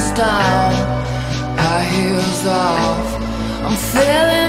style. High heels off. I'm feeling.